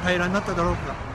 平らになっただろうか。